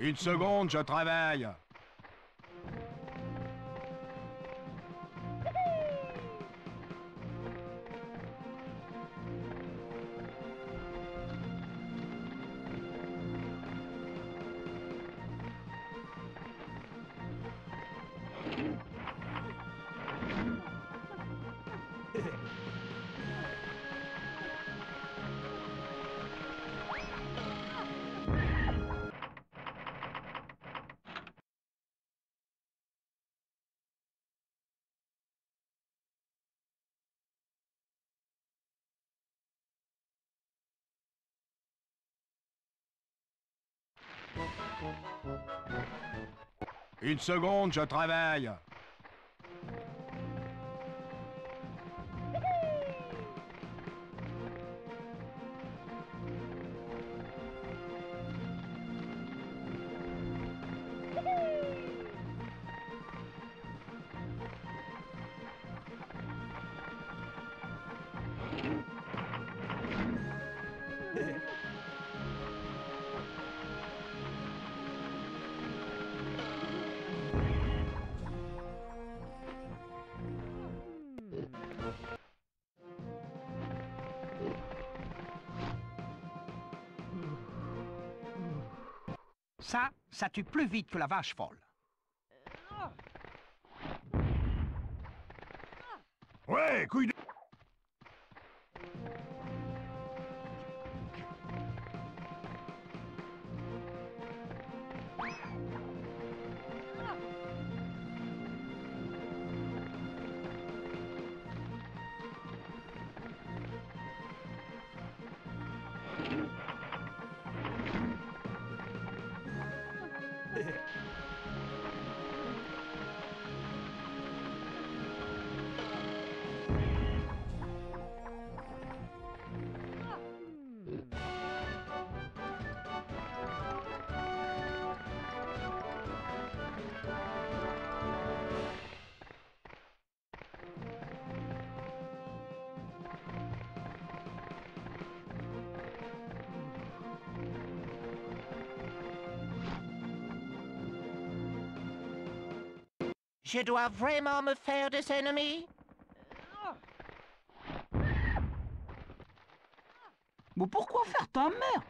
Une seconde, je travaille. Une seconde, je travaille. Ça, tue plus vite que la vache folle. Ouais, couille de... 谢 Je dois vraiment me faire des ennemis. Mais pourquoi faire ta mère?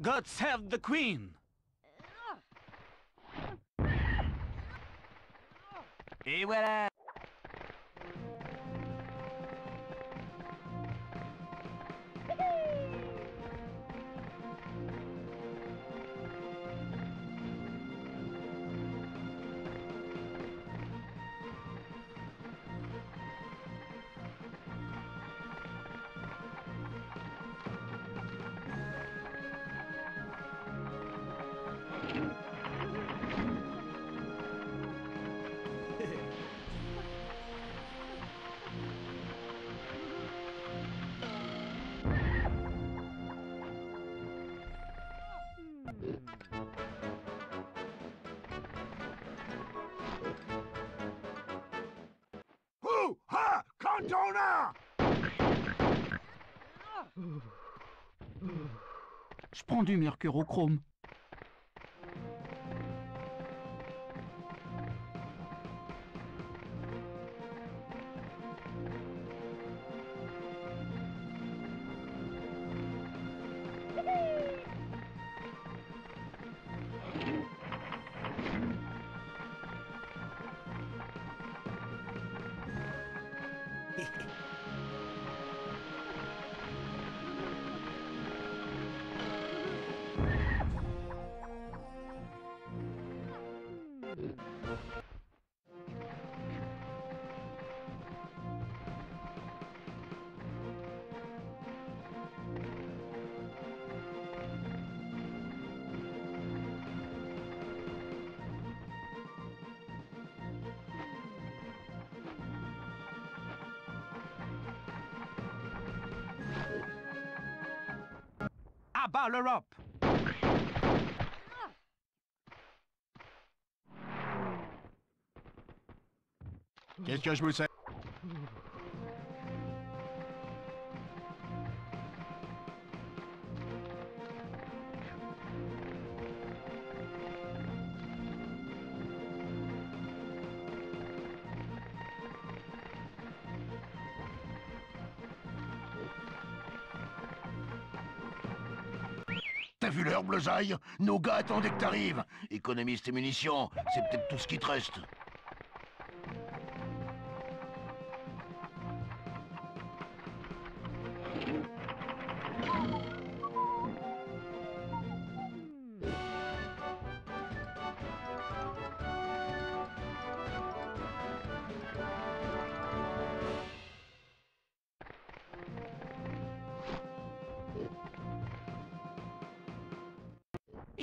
God save the Queen. Et Je prends du mercurochrome. hehehe l'Europe. Qu'est-ce que je vous sais T'as vu l'heure, Bleuzaille Nos gars attendaient que t'arrives. Économise tes munitions, c'est peut-être tout ce qui te reste.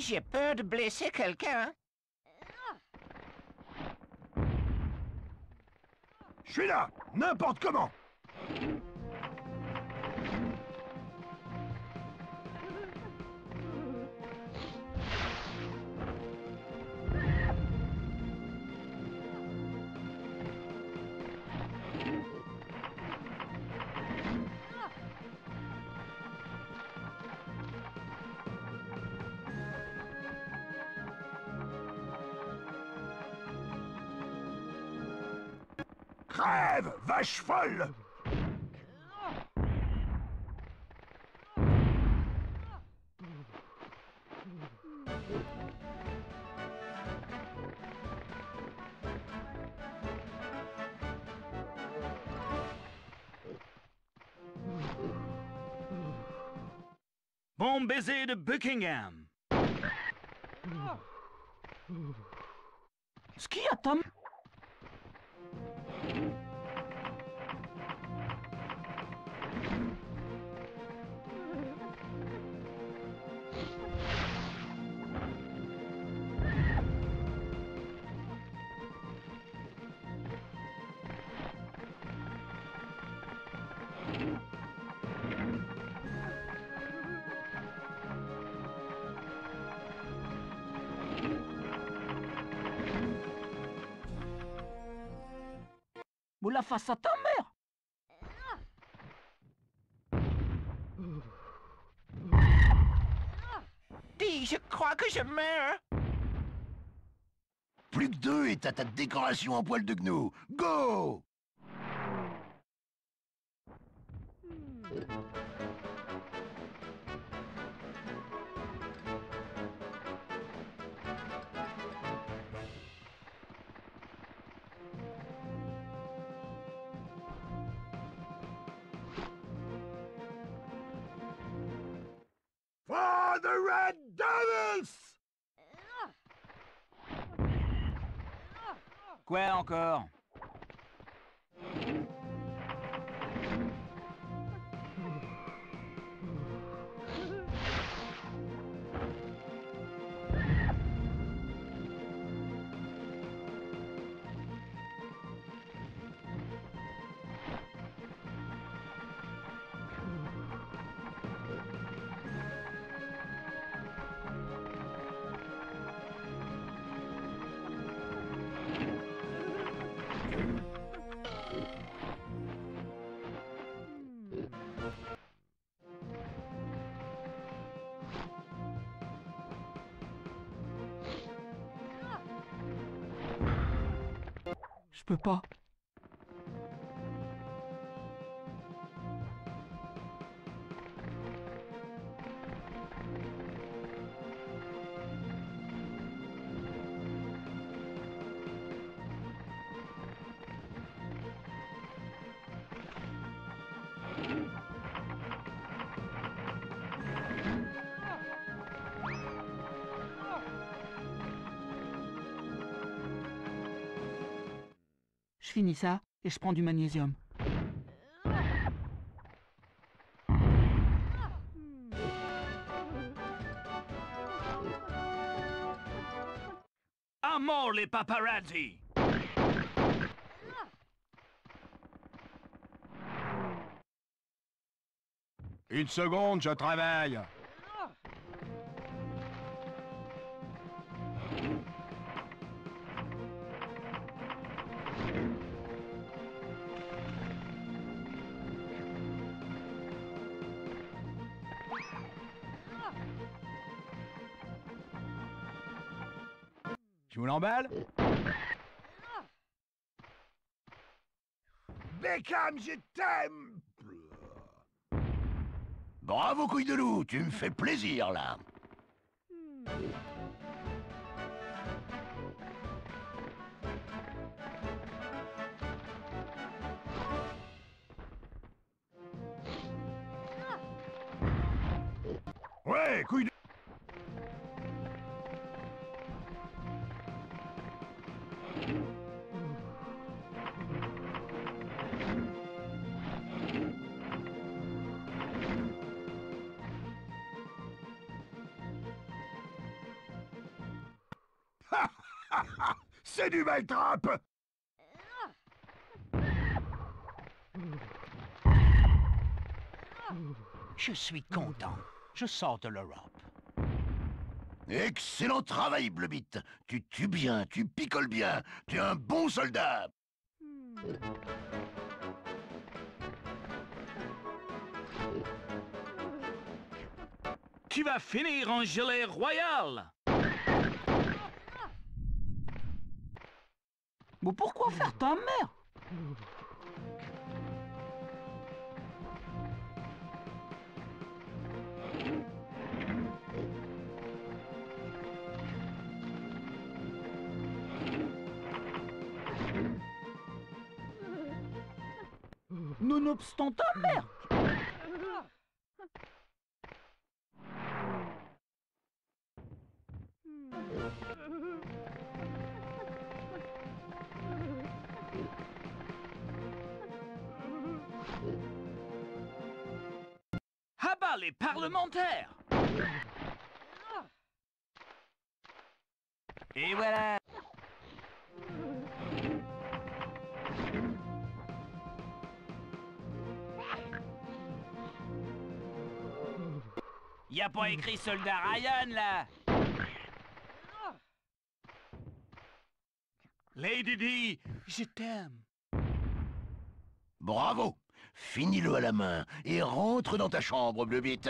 J'ai peur de blesser quelqu'un. Je suis là N'importe comment Crève Vache folle Bon baiser de Buckingham. Ce qu'il y a, Tom la face à ta mère Dis, je crois que je meurs. Plus que deux et t'as ta décoration en poil de gnou. Go For the Red Devils! Quoi encore Je Je finis ça et je prends du magnésium. À mort les paparazzi Une seconde, je travaille Tu me l'emballes Beckham, je t'aime Bravo, couille de loup, tu me fais plaisir, là. Ouais, couille de... C'est du maltrape Je suis content. Je sors de l'Europe. Excellent travail, Blebit. Tu tues bien, tu picoles bien. Tu es un bon soldat. Tu vas finir en gelée royale Pourquoi faire ta mère? Nonobstant ta mère Les parlementaires Et voilà. Y a pas écrit soldat Ryan là. Lady je t'aime. Bravo. Finis-le à la main et rentre dans ta chambre, Blebit.